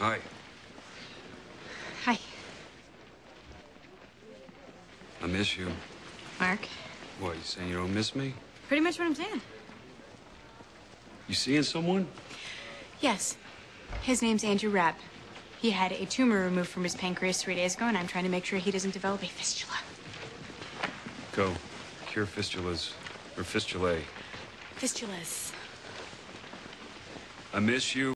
Hi. Hi, I miss you. Mark. What, you saying you don't miss me? Pretty much what I'm saying. You seeing someone? Yes. His name's Andrew Rapp. He had a tumor removed from his pancreas three days ago, and I'm trying to make sure he doesn't develop a fistula. Go. Cure fistulas. Or fistulae. Fistulas. I miss you.